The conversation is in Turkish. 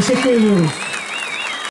Teşekkür ediyoruz.